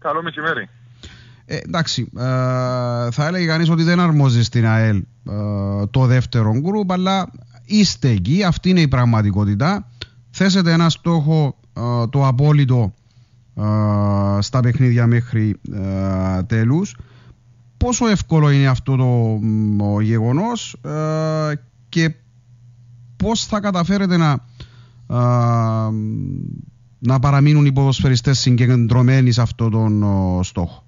Καλό μεσημέρι. Ε, εντάξει, ε, θα έλεγε κανείς ότι δεν αρμόζει στην ΑΕΛ ε, το δεύτερο γκρουπ, αλλά είστε εκεί, αυτή είναι η πραγματικότητα. Θέσετε ένα στόχο ε, το απόλυτο στα παιχνίδια μέχρι τέλους. Πόσο εύκολο είναι αυτό το γεγονός και πώς θα καταφέρετε να, να παραμείνουν οι ποδοσφαιριστές συγκεντρωμένοι σε αυτόν τον στόχο.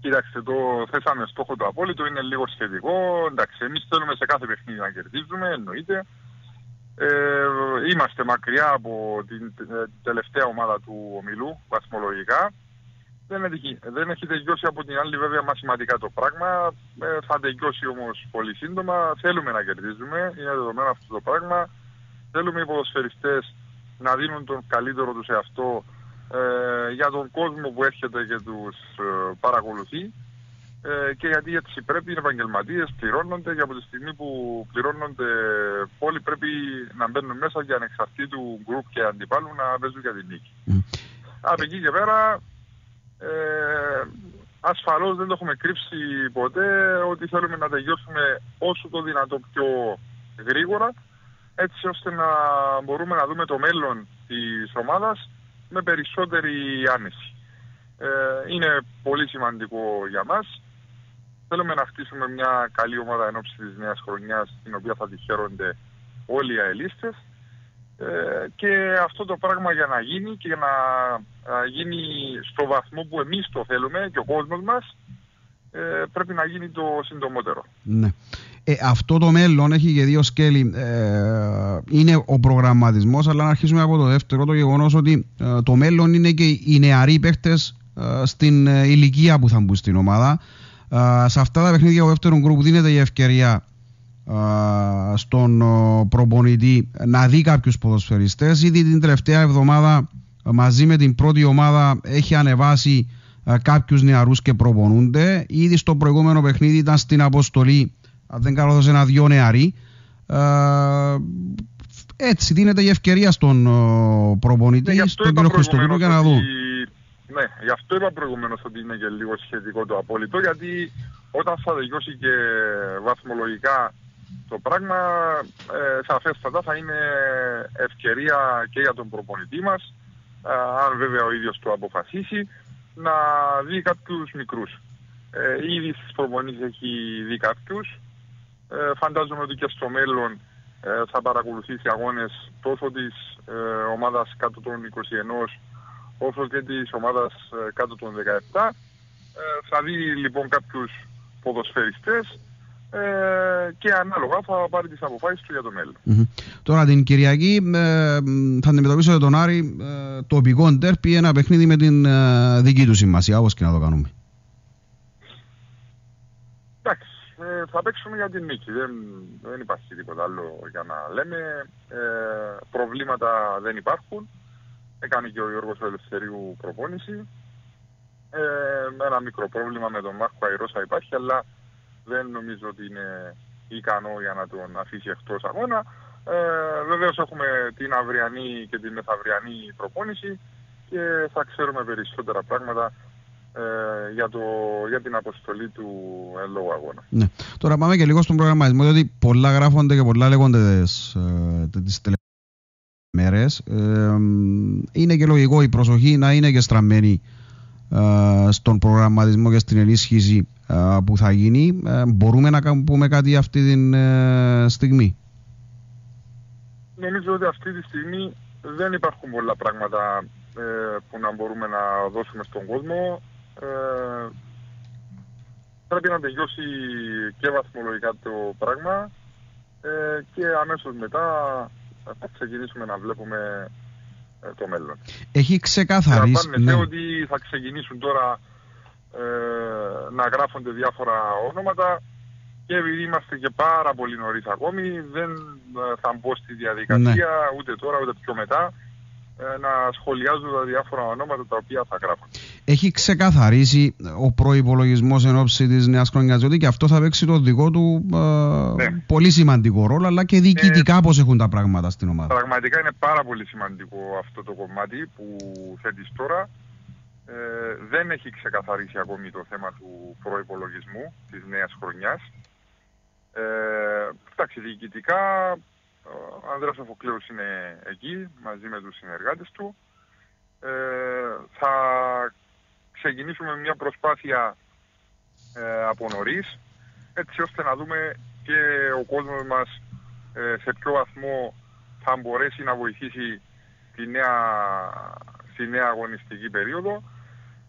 Κοιτάξτε, το θέσαμε στόχο το απόλυτο, είναι λίγο σχετικό. Εντάξει, εμείς θέλουμε σε κάθε παιχνίδι να κερδίζουμε, εννοείται. Ε, είμαστε μακριά από την, τελευταία ομάδα του ομιλού, βαθμολογικά. Δεν έχει, δεν έχει τελειώσει από την άλλη βέβαια μαθηματικά το πράγμα. Ε, θα τελειώσει όμως πολύ σύντομα. Θέλουμε να κερδίζουμε, είναι δεδομένο αυτό το πράγμα. Θέλουμε οι ποδοσφαιριστές να δίνουν τον καλύτερο τους εαυτό ε, για τον κόσμο που έρχεται και τους ε, παρακολουθεί ε, και γιατί έτσι πρέπει οι επαγγελματίες πληρώνονται και από τη στιγμή που πληρώνονται όλοι πρέπει να μπαίνουν μέσα για ανεξαρτήτου γκρουπ και αντιπάλου να παίζουν για την νίκη. Mm. Από εκεί και πέρα ε, ασφαλώς δεν το έχουμε κρύψει ποτέ ότι θέλουμε να τελειώσουμε όσο το δυνατό πιο γρήγορα έτσι ώστε να μπορούμε να δούμε το μέλλον της ομάδας με περισσότερη άνεση. Ε, είναι πολύ σημαντικό για μας. Θέλουμε να χτίσουμε μια καλή ομάδα εν ώψη της νέας χρονιάς, την οποία θα τη χαίρονται όλοι οι αελίστες. Ε, και αυτό το πράγμα για να γίνει και για να γίνει στο βαθμό που εμείς το θέλουμε και ο κόσμος μας, ε, πρέπει να γίνει το συντομότερο. Ναι. Ε, αυτό το μέλλον έχει και δύο σκέλη. Ε, είναι ο προγραμματισμός, αλλά να αρχίσουμε από το δεύτερο, το γεγονός ότι ε, το μέλλον είναι και οι νεαροί παίχτες ε, στην ηλικία που θα μπουν στην ομάδα. σε αυτά τα παιχνίδια του δεύτερου γκρουπ δίνεται η ευκαιρία στον προπονητή να δει κάποιους ποδοσφαιριστές. Ήδη την τελευταία εβδομάδα μαζί με την πρώτη ομάδα έχει ανεβάσει κάποιους νεαρούς και προπονούνται. Ήδη στο προηγούμενο παιχνίδι ήταν στην αποστολή αν δεν κάνω σε ένα-δυο νεαροί. Ε, έτσι δίνεται η ευκαιρία στον προπονητή, ναι, στον κύριο Χριστοδούλου για να δουν. Ναι, γι' αυτό είπα προηγουμένως ότι είναι και λίγο σχετικό το απόλυτο, γιατί όταν θα τελειώσει και βαθμολογικά το πράγμα, ε, σαφέστατα θα είναι ευκαιρία και για τον προπονητή μας, ε, αν βέβαια ο ίδιος το αποφασίσει, να δει κάποιους μικρούς. Ε, ήδη στις προπονήσεις έχει δει κάποιους, ε, φαντάζομαι ότι και στο μέλλον ε, θα παρακολουθήσει αγώνες τόσο της ε, ομάδας κάτω των 21 όσο και της ομάδας ε, κάτω των 17. θα δει λοιπόν κάποιους ποδοσφαιριστές και ανάλογα θα πάρει τις αποφάσεις του για το μελλον Τώρα την Κυριακή θα αντιμετωπίσετε τον Άρη τοπικό ντέρπι ένα παιχνίδι με την δική του σημασία όπως και να το κάνουμε. Εντάξει, ε, θα παίξουμε για την νίκη. Δεν, δεν υπάρχει τίποτα άλλο για να λέμε. Ε, προβλήματα δεν υπάρχουν. Έκανε και ο Γιώργος Ελευθερίου προπόνηση. Ε, ένα μικρό πρόβλημα με τον Μάρκο Αϊρώσα υπάρχει, αλλά δεν νομίζω ότι είναι ικανό για να τον αφήσει εκτός αγώνα. Ε, βεβαίως έχουμε την αυριανή και την μεθαυριανή προπόνηση και θα ξέρουμε περισσότερα πράγματα ε, για, το, για την αποστολή του εν λόγω αγώνα. Ναι. Τώρα πάμε και λίγο στον προγραμματισμό, διότι πολλά γράφονται και πολλά λέγονται τις, ε, τις μέρες. Ε, είναι και λογικό η προσοχή να είναι και στραμμένη ε, στον προγραμματισμό και στην ενίσχυση ε, που θα γίνει. μπορούμε να πούμε κάτι αυτή τη στιγμή; Νομίζω ότι αυτή τη στιγμή δεν υπάρχουν πολλά πράγματα που να μπορούμε να δώσουμε στον κόσμο ε, πρέπει να τελειώσει και βαθμολογικά το πράγμα ε, και αμέσως μετά θα ξεκινήσουμε να βλέπουμε ε, το μέλλον. Έχει ξεκαθαρίσει. Ναι. ότι θα ξεκινήσουν τώρα ε, να γράφονται διάφορα ονόματα και επειδή είμαστε και πάρα πολύ νωρίς ακόμη δεν θα μπω στη διαδικασία ναι. ούτε τώρα ούτε πιο μετά να σχολιάζω τα διάφορα ονόματα τα οποία θα γράφουν έχει ξεκαθαρίσει ο προπολογισμό εν ώψη της νέας χρονιάς. Διότι και αυτό θα παίξει το δικό του ε, ναι. πολύ σημαντικό ρόλο, αλλά και διοικητικά ε, πώς έχουν τα πράγματα στην ομάδα. Πραγματικά είναι πάρα πολύ σημαντικό αυτό το κομμάτι που θέτεις τώρα. δεν έχει ξεκαθαρίσει ακόμη το θέμα του προϋπολογισμού της νέας χρονιάς. Ε, εντάξει, διοικητικά ο Ανδρέας Αφοκλέους είναι εκεί μαζί με τους συνεργάτες του. Ε, θα ξεκινήσουμε μια προσπάθεια ε, από νωρίς έτσι ώστε να δούμε και ο κόσμος μας ε, σε ποιο βαθμό θα μπορέσει να βοηθήσει τη νέα, τη νέα αγωνιστική περίοδο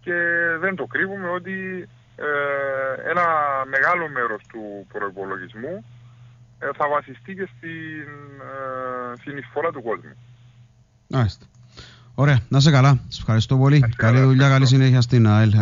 και δεν το κρύβουμε ότι ε, ένα μεγάλο μέρος του προϋπολογισμού ε, θα βασιστεί και στην ε, συνεισφορά του κόσμου. Ωραία. Να σε καλά. Σας ευχαριστώ πολύ. Καλή δουλειά, καλή συνέχεια στην ΑΕΛ.